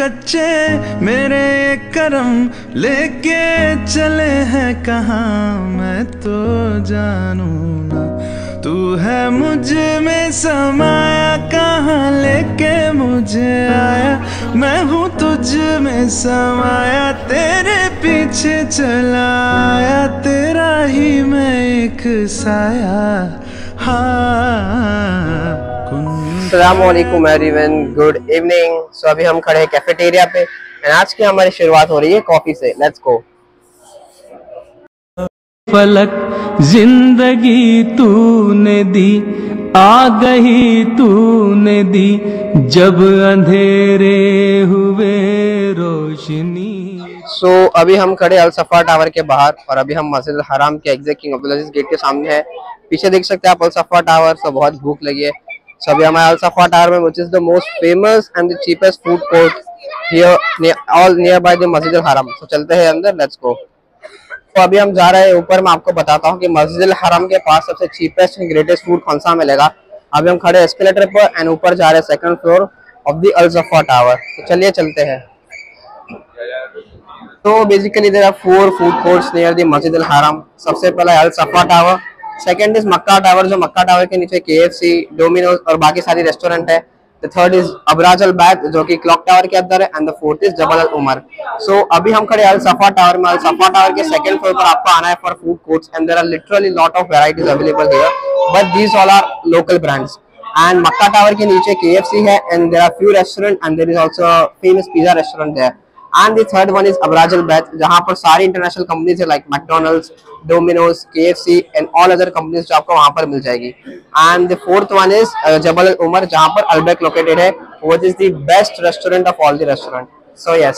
कच्चे मेरे करम लेके चले हैं कहाँ? मैं तो जानू ना। तू है मुझमें समाया, कहाँ लेके मुझे आया? मैं हूँ तुझ में समाया, तेरे पीछे चलाया, तेरा ही मैं एक साया। हाँ। एवरीवन गुड इवनिंग सो अभी हम खड़े हैं कैफेटेरिया पे। एंड आज की हमारी शुरुआत हो रही है कॉफ़ी से. लेट्स गो फलक ज़िंदगी तूने दी आ गई तूने दी जब अंधेरे हुए रोशनी। सो so, अभी हम खड़े अल सफ़ा टावर के बाहर और अभी हम मस्जिद हराम के एग्जैक्ट किंग अब्दुल गेट के सामने है। पीछे देख सकते हैं आप अल सफ़ा टावर सो बहुत भूख लगी है। हमारे अल सफ़ा टावर में which is the most famous and the cheapest food court here all nearby the Masjid Haram so चलते हैं अंदर लेट्स गो तो अभी हम जा रहे हैं, ऊपर मैं आपको बताता हूँ कि मस्जिद हरम के पास सबसे चीपेस्ट एंड ग्रेटेस्ट फ़ूड कौन सा मिलेगा। अभी हम खड़े एस्केलेटर पर एंड ऊपर जा रहे हैं second floor of the Al Safa tower तो चलिए चलते हैं। तो basically there are four food courts near the Masjid Haram सबसे पहला Al Safa Tower second is Makkah Tower जो मक्का टावर के नीचे के डोमिनोज और बाकी सारी रेस्टोरेंट है। थर्ड इज़ अबराज अल बैत जो कि क्लॉक टावर के अंदर है and the fourth is Jabal Al Omar so अभी हम खड़े अल सफ़ा टावर में। अल सफ़ा टावर के सेकंड फ्लोर पर आपको आना है for food courts and there are literally lot of varieties available here but these all are local brands and Makkah Tower के नीचे केएफसी है and there are few restaurant and there is also famous pizza restaurant there and the third one is Abraj Al Bait जहां पर सारी international companies है like McDonald's Domino's KFC and all other companies जो आपको वहां पर मिल जाएगी and the fourth one is Jabal Omar जहां पर अल्बेक लोकेटेड है which is the best restaurant of all the restaurant so yes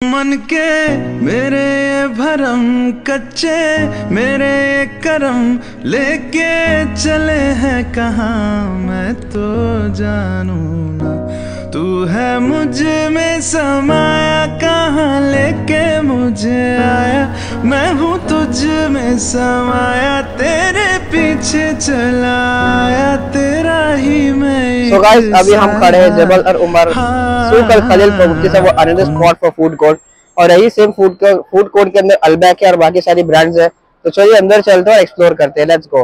मन के मेरे ये भरम कच्चे मेरे ये करम लेके चले हैं कहाँ मैं तो जानू ना तू है मुझमें समाया कहाँ लेके मुझे आया? मैं हूँ तुझ में समाया तेरे पीछे चला आया तेरा ही मैं So guys, अभी हम खड़े हैं जबल और उमर। हाँ। सूकल खलील प्रॉपर्टी से वो another spot for food court और यही सेम फ़ूड फ़ूड कोर्ट के अंदर अलबैक है और बाकी सारी ब्रांड्स है। तो चलिए अंदर चलते हैं और एक्सप्लोर करते हैं। लेट्स गो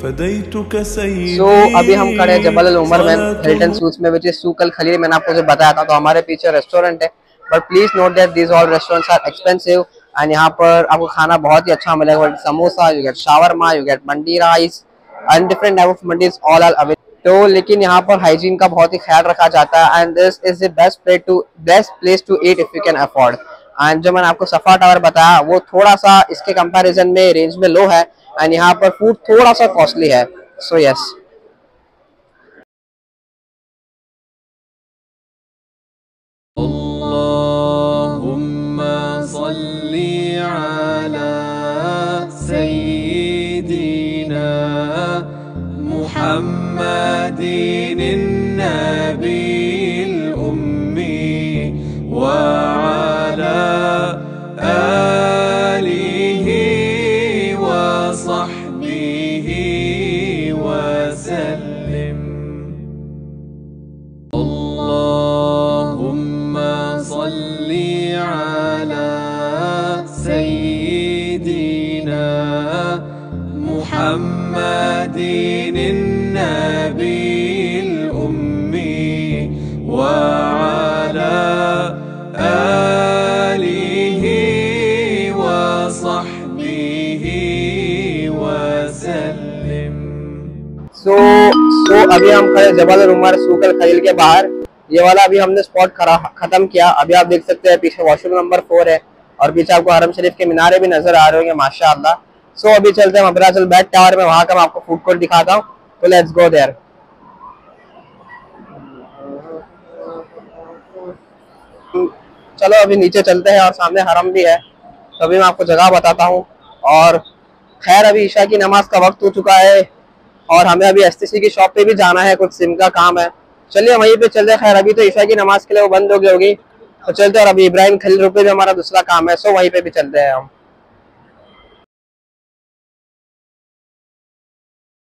सो so, अभी हम खड़े हैं जबल उमर में हिल्टन सूट्स में विच इज़ सूकल खलील मैंने आपको बताया था तो हमारे पीछे रेस्टोरेंट है। But please note that this all restaurants are expensive and यहाँ पर आपको खाना बहुत ही अच्छा मिलेगा। Samosa you get shawarma you get mandi rice and different type of mandis all are available तो लेकिन यहाँ पर हाइजीन का बहुत ही ख्याल रखा जाता है and this is the best place to best place to eat if you can afford and जो मैंने आपको सफ़ा टावर बताया वो थोड़ा सा इसके कंपैरिजन में रेंज में लो है एंड यहाँ पर फ़ूड थोड़ा सा कॉस्टली है सो so, यस yes. अभी हम खड़े जबल उमर सूकल खलील के बाहर। ये वाला अभी हमने स्पॉट खत्म किया। अभी आप देख सकते हैं पीछे वॉशरूम नंबर फोर है और पीछे आपको हरम शरीफ के मीनारे भी नज़र आ रहे होंगे माशाअल्लाह सो अभी चलते हैं अबराजल बैक टावर में, वहाँ का मैं आपको फ़ूड कोर्ट दिखाता हूँ। तो लेट्स गो देयर चलो, अभी नीचे चलते हैं और सामने हरम भी है। तो अभी मैं आपको जगह बताता हूँ। और खैर, अभी ईशा की नमाज़ का वक्त हो चुका है। और हमें अभी एस की शॉप पे भी जाना है कुछ सिम का काम है चलिए वहीं पे चलते हैं खैर अभी तो ईशा की नमाज के लिए वो बंद हो गई होगी तो चलते हैं और अभी इब्राहिम खलील रुपये जो हमारा दूसरा काम है सो वहीं पे भी चलते हैं हम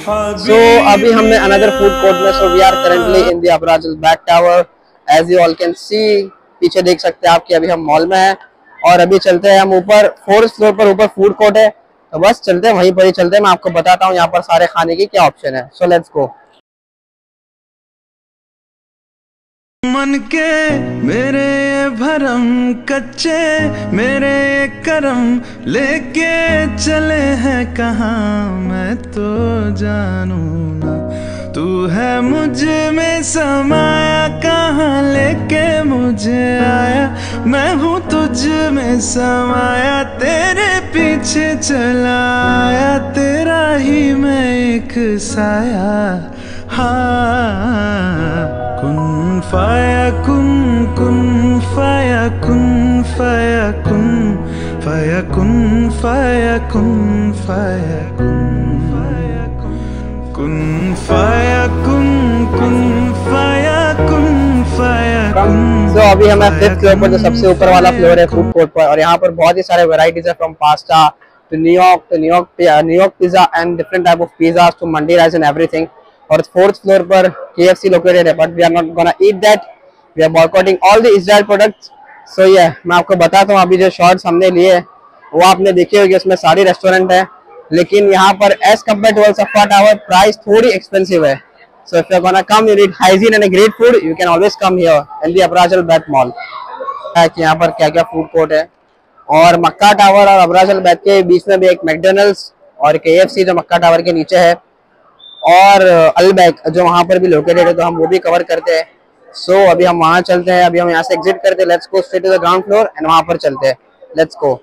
So अभी हमने another food court में so we are currently in the Abrajal back tower as you all can see पीछे देख सकते हैं आप कि अभी हम मॉल में हैं और अभी चलते हैं हम ऊपर फोर्थ फ्लोर पर ऊपर फूड कोर्ट है तो बस चलते हैं, वहीं पर ही चलते हैं। मैं आपको बताता हूँ यहाँ पर सारे खाने की क्या ऑप्शन है। सो लेट्स गो मन के मेरे भरम कच्चे, मेरे करम लेके चले हैं कहा? मैं तो जानू ना। तू है मुझमें समाया, कहाँ लेके मुझे आया? मैं हूँ तुझ में समाया, तेरे पीछे चला आया तेरा ही मैं एक साया। हाँ कुन फाया, कुन कुन फाया कुन फाया कुन फाया कुन फाया कुन फाया कुन फाया कुन तो अभी हमें फिफ्थ फ्लोर पर जो सबसे ऊपर वाला फ्लोर है फ़ूड कोर्ट पर और यहाँ पर बहुत ही सारे वेराइटीज है from pasta to New York to New York New York pizza and different type of pizza to mandi rice and everything और फोर्थ फ्लोर पर के एफ़ सी लोकेटेड है but we are not gonna eat that we are boycotting all the Israel products so ये मैं आपको बताता हूँ अभी जो शॉर्ट्स हमने लिए वो आपने देखे होंगे उसमें सारी रेस्टोरेंट है। लेकिन यहाँ पर as compare to Safa Tower price थोड़ी एक्सपेंसिव है। So if you're gonna come, you need hygiene and a great food. You can always come the Abrajal Bat Mall. है कि यहाँ पर क्या क्या फ़ूड कोर्ट है। और मक्का टावर और अबराजल बैत के बीच में भी एक मैकडोनल्ड्स और के जो मक्का टावर के नीचे है। और अलबैक जो वहाँ पर भी लोकेटेड है तो हम वो भी कवर करते हैं। सो so, अभी हम वहाँ चलते हैं अभी हम यहाँ से एग्जिट करते हैं। Let's go straight to the ground floor and वहाँ पर चलते हैं। लेट्स गो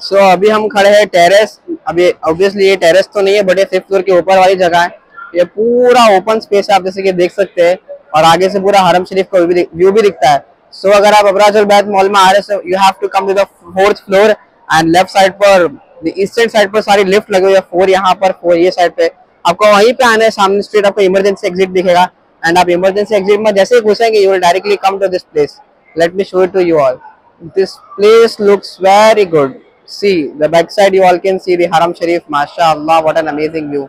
सो so, अभी हम खड़े हैं टेरेस अभी ऑब्वियसली ये टेरेस तो नहीं है बट ये फिफ्थ फ्लोर के ऊपर वाली जगह है. ये पूरा ओपन स्पेस है आप जैसे कि देख सकते हैं. और आगे से पूरा हरम शरीफ का व्यू भी दिखता है. सो so, अगर आप अबराजल बैत मॉल में आ रहे हो you have to come to the fourth floor and left side पर ईस्टर्न साइड पर सारी लिफ्ट लगे हुए हैं. फोर यहाँ पर फोर ये साइड पे. आपको वहीं पे आना है सामने स्ट्रीट आपको इमरजेंसी एग्जिट दिखेगा. एंड आप इमरजेंसी एग्जिट में जैसे ही घुसेंगे you will directly come to this place let me show to you all this place looks very good. See the back side you all can see the haram sharif mashallah what an amazing view